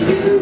You.